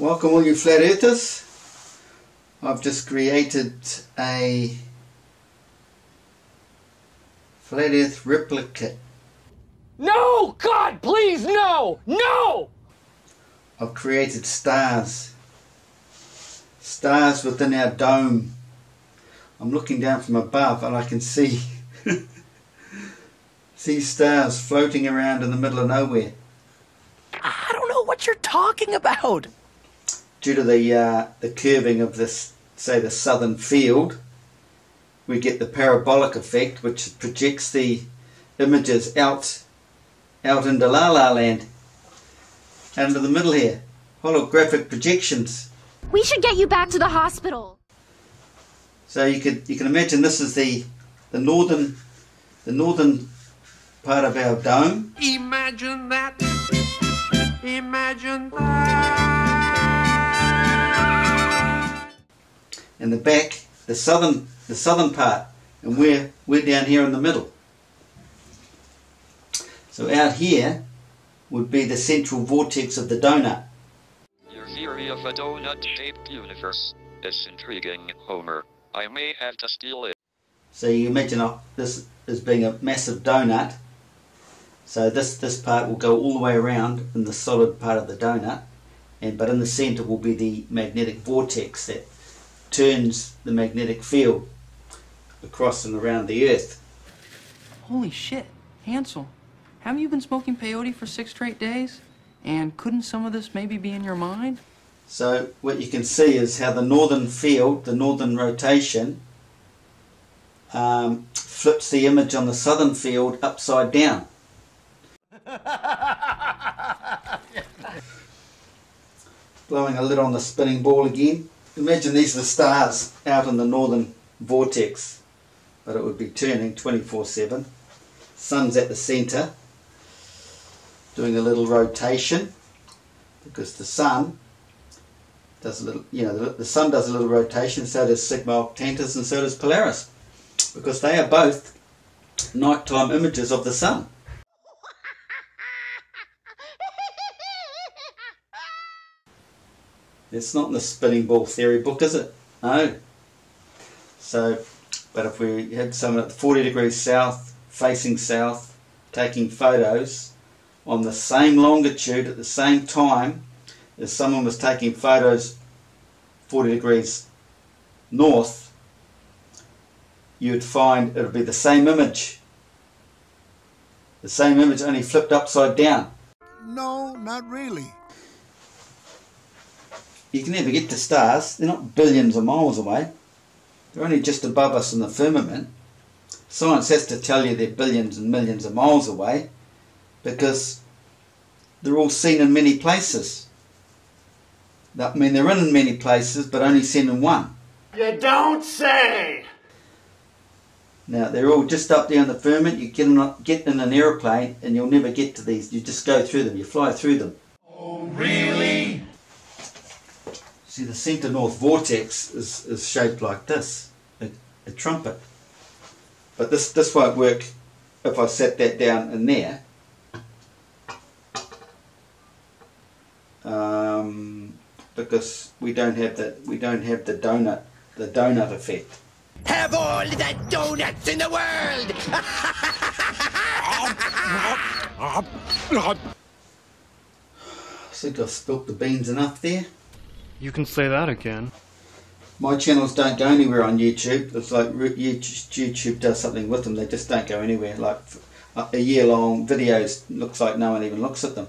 Welcome all you flat earthers. I've just created a flat earth replica. No! God, please, no! No! I've created stars. Stars within our dome. I'm looking down from above and I can see see stars floating around in the middle of nowhere. I don't know what you're talking about. Due to the uh, the curving of this, say the southern field, we get the parabolic effect, which projects the images out out into La La Land, out into the middle here, holographic projections. We should get you back to the hospital. So you could you can imagine this is the the northern the northern part of our dome. Imagine that. Imagine that. And the back, the southern the southern part, and we're we're down here in the middle. So out here would be the central vortex of the donut. Your theory of a donut-shaped universe is intriguing, Homer. I may have to steal it. So you imagine uh, this as being a massive donut. So this this part will go all the way around in the solid part of the donut, and but in the centre will be the magnetic vortex that turns the magnetic field across and around the Earth. Holy shit. Hansel, haven't you been smoking peyote for six straight days? And couldn't some of this maybe be in your mind? So what you can see is how the northern field, the northern rotation, um, flips the image on the southern field upside down. Blowing a lid on the spinning ball again. Imagine these are the stars out in the northern vortex, but it would be turning 24-7. Sun's at the centre, doing a little rotation, because the sun does a little, you know, the, the sun does a little rotation, so does Sigma Octantis and so does Polaris, because they are both nighttime images of the sun. It's not in the spinning ball theory book, is it? No. So, but if we had someone at 40 degrees south, facing south, taking photos on the same longitude at the same time as someone was taking photos 40 degrees north, you'd find it would be the same image. The same image only flipped upside down. No, not really. You can never get to stars. They're not billions of miles away. They're only just above us in the firmament. Science has to tell you they're billions and millions of miles away because they're all seen in many places. I mean, they're in many places, but only seen in one. You don't say. Now, they're all just up there in the firmament. You get in, get in an aeroplane and you'll never get to these. You just go through them. You fly through them. Oh, really? See, the centre north vortex is, is shaped like this, a, a trumpet. But this, this won't work if I set that down in there. Um, because we don't have the we don't have the donut the donut effect. Have all the donuts in the world! I think I've spilt the beans enough there. You can say that again. My channels don't go anywhere on YouTube. It's like YouTube YouTube does something with them. They just don't go anywhere. Like a year long videos looks like no one even looks at them.